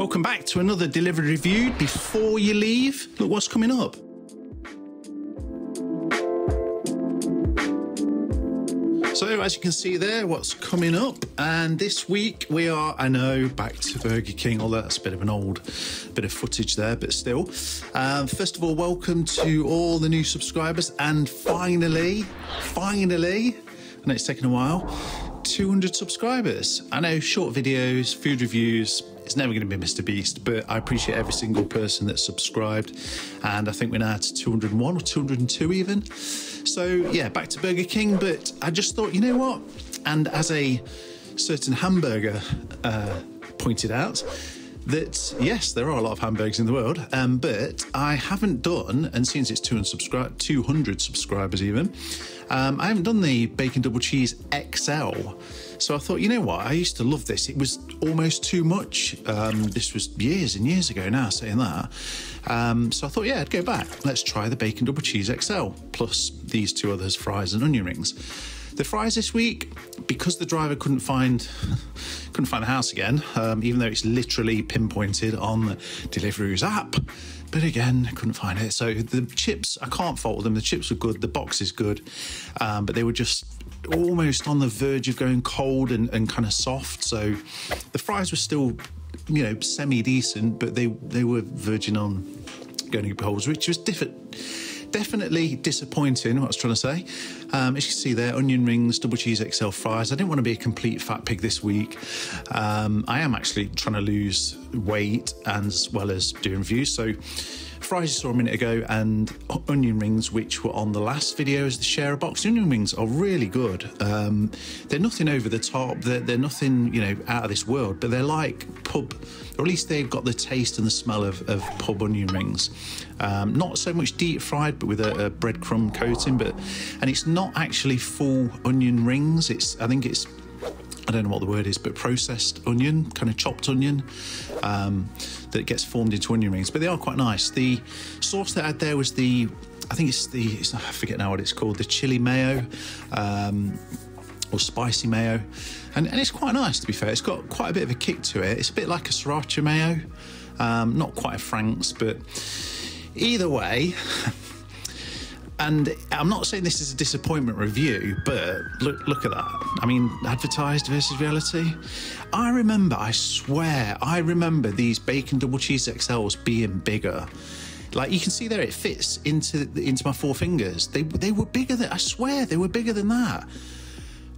Welcome back to another delivery review. Before you leave, look what's coming up. So, as you can see there, what's coming up, and this week we are, I know, back to Burger King, although that's a bit of an old bit of footage there, but still. Um, first of all, welcome to all the new subscribers, and finally, finally, I know it's taken a while, 200 subscribers. I know short videos, food reviews, it's never going to be Mr. Beast, but I appreciate every single person that's subscribed. And I think we're now at 201 or 202 even. So, yeah, back to Burger King. But I just thought, you know what? And as a certain hamburger uh, pointed out, that yes, there are a lot of hamburgers in the world, um, but I haven't done, and since it's 200, subscri- 200 subscribers even, um, I haven't done the bacon double cheese XL. So I thought, you know what? I used to love this. It was almost too much. Um, this was years and years ago now, saying that. Um, so I thought, yeah, I'd go back. Let's try the bacon double cheese XL plus these two others, fries and onion rings. The fries this week, because the driver couldn't find couldn't find the house again, um, even though it's literally pinpointed on the app. But again, couldn't find it. So the chips, I can't fault them. The chips were good. The box is good, um, but they were just almost on the verge of going cold and, and kind of soft. So the fries were still, you know, semi decent, but they they were verging on going to holes, which was different definitely disappointing, what I was trying to say. Um, as you can see there, onion rings, double cheese XL fries. I didn't want to be a complete fat pig this week. Um, I am actually trying to lose weight as well as doing reviews. So fries you saw a minute ago and onion rings, which were on the last video as the Sharer Box. onion rings are really good. Um, they're nothing over the top. They're, they're nothing, you know, out of this world, but they're like pub, or at least they've got the taste and the smell of, of pub onion rings. Um, not so much deep fried, but with a, a breadcrumb coating. But and it's not actually full onion rings. It's I think it's I don't know what the word is, but processed onion, kind of chopped onion, um, that gets formed into onion rings. But they are quite nice. The sauce that I had there was the, I think it's the, it's, I forget now what it's called, the chili mayo. Um, or spicy mayo, and, and it's quite nice to be fair. It's got quite a bit of a kick to it. It's a bit like a sriracha mayo, um, not quite a Frank's, but either way, and I'm not saying this is a disappointment review, but look, look at that. I mean, advertised versus reality. I remember, I swear, I remember these bacon double cheese XLs being bigger. Like you can see there, it fits into into my four fingers. They they were bigger than I swear they were bigger than that.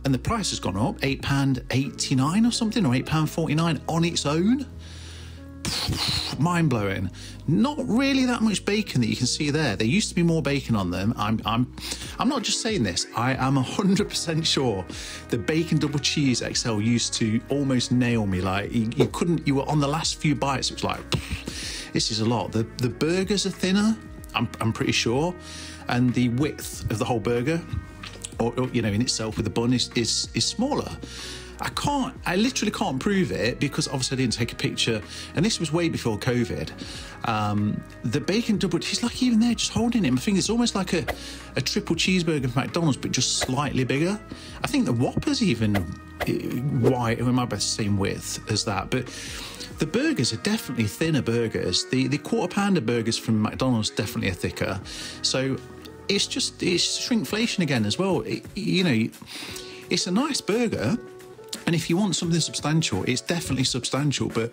And the price has gone up, eight pound eighty nine or something, or eight pound forty nine on its own mind blowing. Not really that much bacon that you can see there. There used to be more bacon on them. I'm, I'm, I'm not just saying this. I am hundred percent sure the bacon double cheese XL used to almost nail me. Like you, you couldn't. You were on the last few bites. It was like, this is a lot. The the burgers are thinner. I'm, I'm pretty sure, and the width of the whole burger, or, or you know, in itself with the bun is is, is smaller. I can't, I literally can't prove it because obviously I didn't take a picture. And this was way before COVID. Um, the bacon double, he's like even there, just holding it. I think it's almost like a, a triple cheeseburger from McDonald's, but just slightly bigger. I think the Whopper's even wide, it might be the same width as that. But the burgers are definitely thinner burgers. The the quarter pounder burgers from McDonald's definitely are thicker. So it's just it's shrinkflation again as well. It, you know, it's a nice burger, and if you want something substantial, it's definitely substantial, but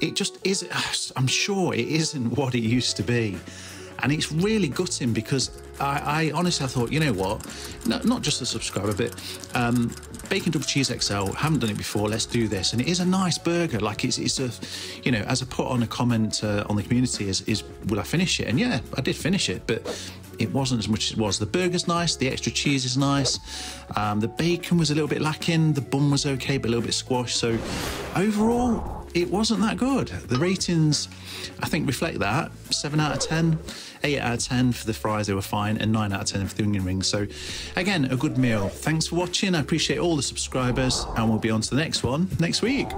it just is. I'm sure it isn't what it used to be. And it's really gutting because I, I honestly I thought, you know what, no, not just a subscriber, but um, bacon double cheese XL. Haven't done it before. Let's do this. And it is a nice burger. Like it's, it's a, you know, as I put on a comment uh, on the community, is, is will I finish it? And yeah, I did finish it, but it wasn't as much as it was. The burger's nice, the extra cheese is nice, um, the bacon was a little bit lacking, the bun was okay, but a little bit squashed. So overall, it wasn't that good. The ratings, I think, reflect that. 7 out of 10, 8 out of 10 for the fries, they were fine, and 9 out of 10 for the onion rings. So, again, a good meal. Thanks for watching. I appreciate all the subscribers, and we'll be on to the next one next week.